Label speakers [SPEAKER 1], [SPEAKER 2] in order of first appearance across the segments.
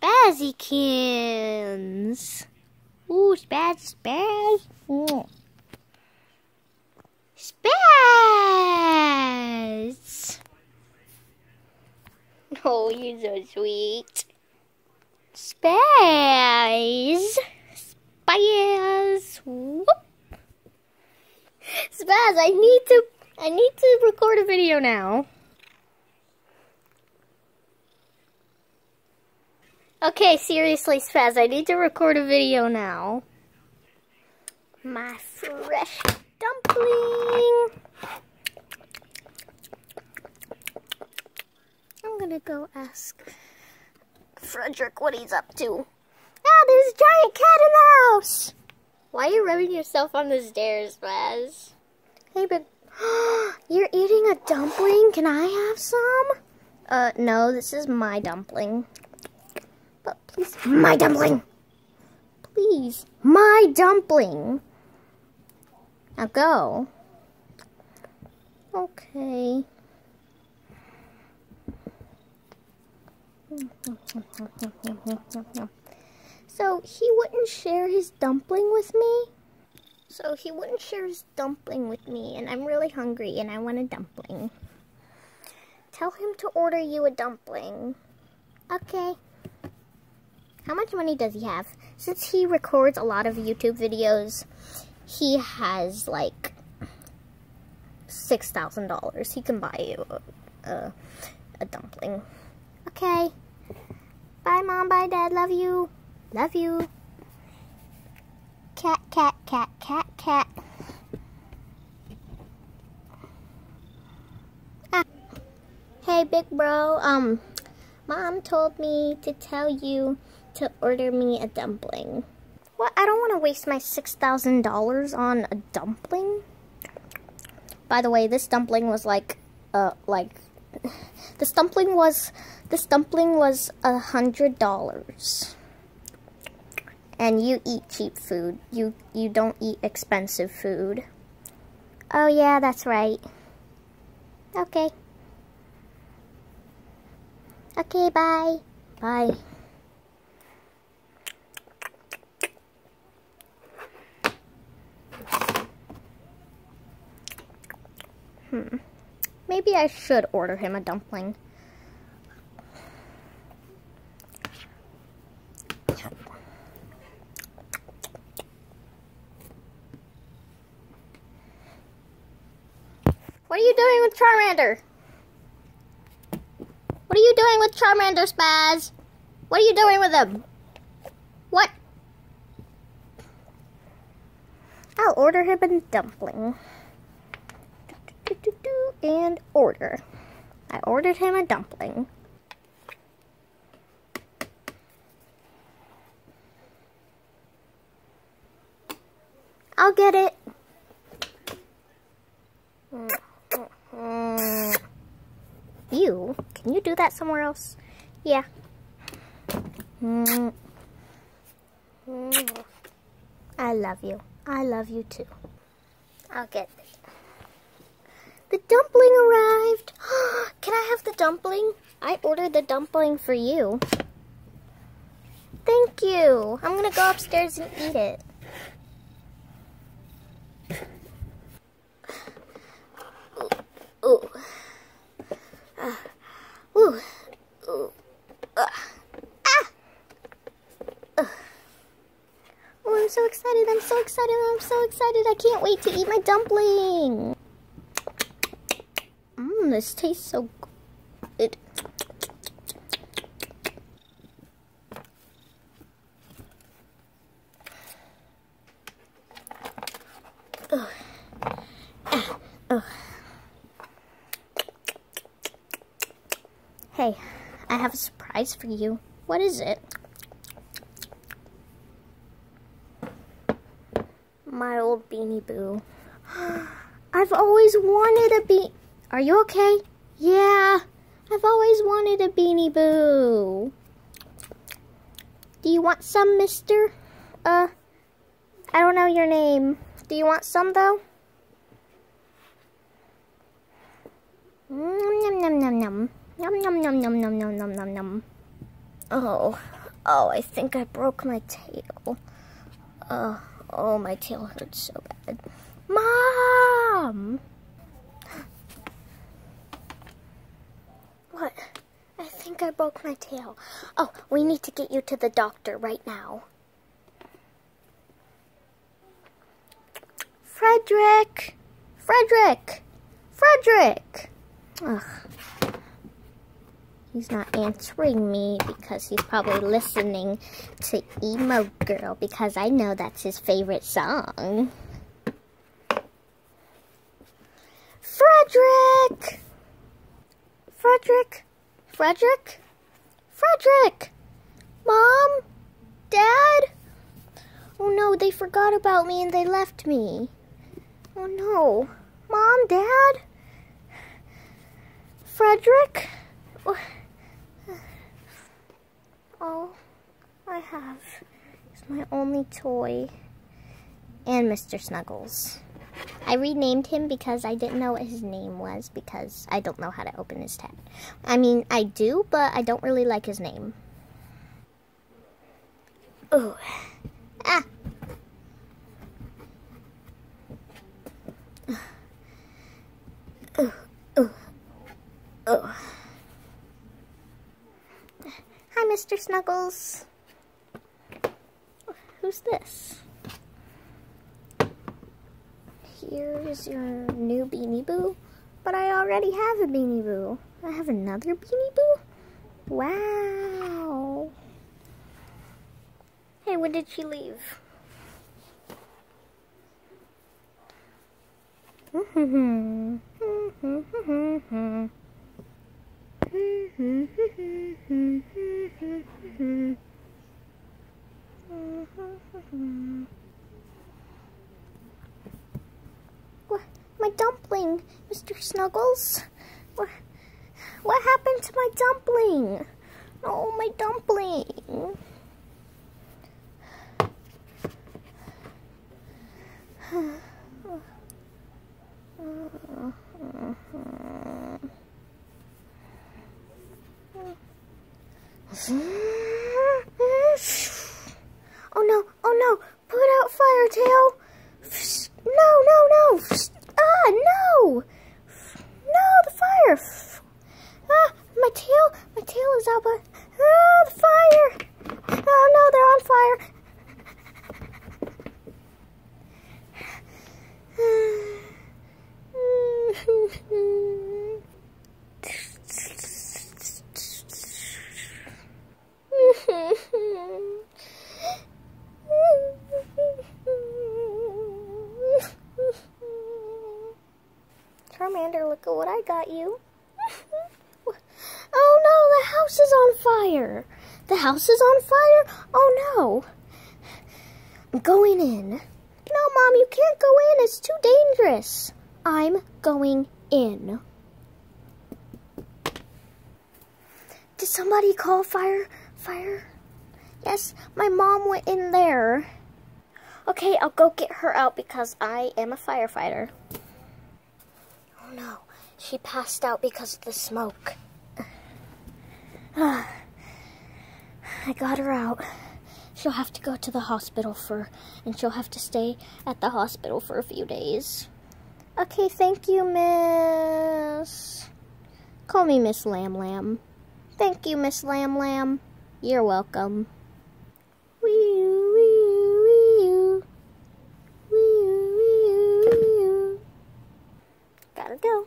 [SPEAKER 1] Spazzykins. Ooh, spaz, spaz. Mm. Spaz. Oh, you're so sweet. Spaz. Spaz. Whoop. Spaz, I need to I need to record a video now. Okay, seriously, Spaz, I need to record a video now. My fresh dumpling. I'm gonna go ask Frederick what he's up to. Ah, there's a giant cat in the house! Why are you rubbing yourself on the stairs, Spaz? Hey, but you're eating a dumpling? Can I have some? Uh, no, this is my dumpling. Please, my dumpling! Please, my dumpling! Now go. Okay. So he wouldn't share his dumpling with me? So he wouldn't share his dumpling with me, and I'm really hungry and I want a dumpling. Tell him to order you a dumpling. Okay. How much money does he have? Since he records a lot of YouTube videos, he has like $6,000. He can buy you a, a, dumpling. Okay. Bye, Mom. Bye, Dad. Love you. Love you. Cat, cat, cat, cat, cat. Ah. Hey, big bro. Um, Mom told me to tell you to order me a dumpling. What? I don't want to waste my $6,000 on a dumpling. By the way, this dumpling was like, uh, like, this dumpling was, this dumpling was a hundred dollars. And you eat cheap food. You, you don't eat expensive food. Oh yeah, that's right. Okay. Okay, bye. Bye. Hmm. Maybe I should order him a dumpling. What are you doing with Charmander? What are you doing with Charmander, Spaz? What are you doing with him? What? I'll order him a dumpling and order. I ordered him a dumpling. I'll get it. You? Can you do that somewhere else? Yeah. I love you. I love you too. I'll get it. The dumpling arrived. Can I have the dumpling? I ordered the dumpling for you. Thank you. I'm going to go upstairs and eat it. Ooh. Uh, ooh. Ooh. Uh. Ah. Uh. Oh, I'm so excited. I'm so excited. I'm so excited. I can't wait to eat my dumpling. This tastes so good. Hey, I have a surprise for you. What is it? My old Beanie Boo. I've always wanted a beanie. Are you okay? Yeah, I've always wanted a Beanie Boo. Do you want some, mister? Uh, I don't know your name. Do you want some, though? Nom nom nom nom nom. Nom nom nom nom nom nom nom nom nom. Oh, Oh, I think I broke my tail. Uh, oh, my tail hurts so bad. Mom! What? I think I broke my tail. Oh, we need to get you to the doctor right now. Frederick! Frederick! Frederick! Ugh. He's not answering me because he's probably listening to Emo Girl because I know that's his favorite song. Frederick! Frederick! Frederick? Frederick! Mom? Dad? Oh no, they forgot about me and they left me. Oh no. Mom, Dad? Frederick? All I have is my only toy and Mr. Snuggles. I renamed him because I didn't know what his name was because I don't know how to open his tag. I mean, I do, but I don't really like his name. Ooh. Ah. Ooh, ooh, ooh. Hi, Mr. Snuggles. Who's this? Here is your new Beanie Boo. But I already have a Beanie Boo. I have another Beanie Boo? Wow. Hey, when did she leave? What? My dumpling, Mr. Snuggles? What, what happened to my dumpling? Oh, my dumpling. Oh no, oh no, put out fire tail. No, no, no. Ah, no. No, the fire. Ah, my tail, my tail is out, but ah, the fire. Oh no, they're on fire. Charmander, look at what I got you. oh no, the house is on fire. The house is on fire? Oh no. I'm going in. No, Mom, you can't go in. It's too dangerous. I'm going in. Did somebody call fire? Fire? Yes, my mom went in there. Okay, I'll go get her out because I am a firefighter. Oh no, she passed out because of the smoke. I got her out. She'll have to go to the hospital for, and she'll have to stay at the hospital for a few days. Okay, thank you, Miss. Call me Miss Lamb Lamb. Thank you, Miss Lamb Lamb. You're welcome. Wee wee wee wee wee Gotta go.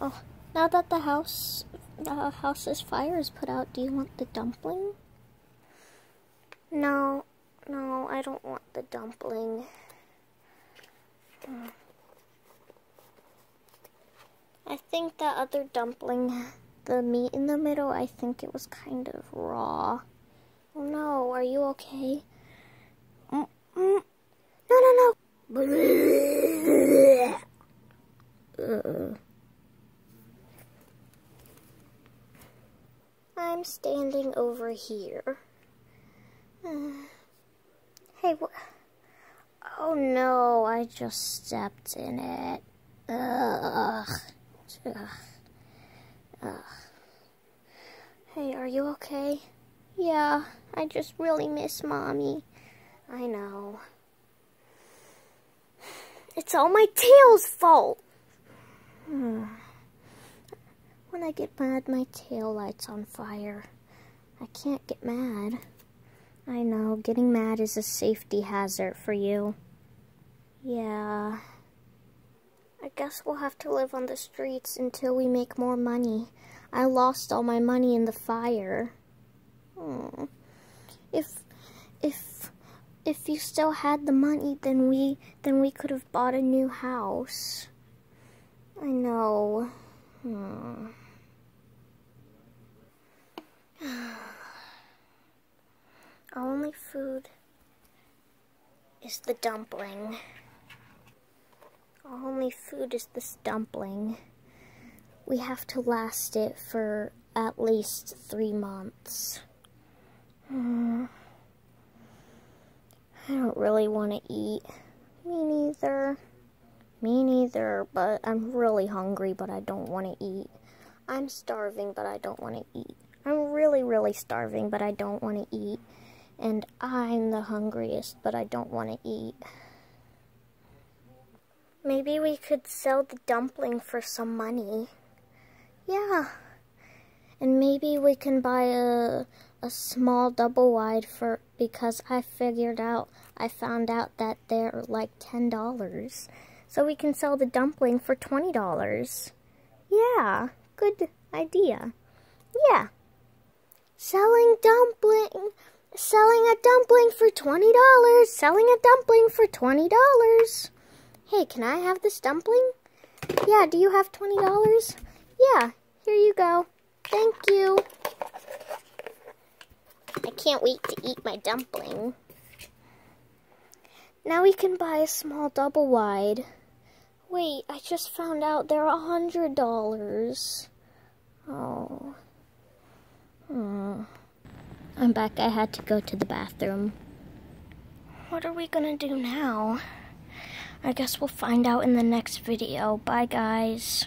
[SPEAKER 1] Well, now that the house the house's fire is put out, do you want the dumpling? No, no, I don't want the dumpling. I think that other dumpling, the meat in the middle, I think it was kind of raw. Oh no, are you okay? Mm, mm. No, no, no. Uh. I'm standing over here. Uh. Hey, what? Oh no, I just stepped in it. Ugh. Ugh. Ugh. Hey, are you okay? Yeah, I just really miss Mommy. I know. It's all my tail's fault. When I get mad, my tail lights on fire. I can't get mad. I know, getting mad is a safety hazard for you. Yeah. I guess we'll have to live on the streets until we make more money. I lost all my money in the fire. Hmm. If, if, if you still had the money, then we, then we could have bought a new house. I know. Hmm. Our only food is the dumpling. Our only food is this dumpling. We have to last it for at least three months. Hmm. I don't really want to eat. Me neither. Me neither, but I'm really hungry, but I don't want to eat. I'm starving, but I don't want to eat. I'm really, really starving, but I don't want to eat. And I'm the hungriest, but I don't want to eat. Maybe we could sell the dumpling for some money. Yeah. And maybe we can buy a a small double wide for because I figured out I found out that they're like ten dollars. So we can sell the dumpling for twenty dollars. Yeah, good idea. Yeah. Selling dumpling selling a dumpling for twenty dollars. Selling a dumpling for twenty dollars. Hey, can I have this dumpling? Yeah, do you have twenty dollars? Yeah, here you go. Thank you. I can't wait to eat my dumpling. Now we can buy a small double wide. Wait, I just found out they're a hundred dollars. Oh. Hmm. I'm back. I had to go to the bathroom. What are we gonna do now? I guess we'll find out in the next video. Bye, guys.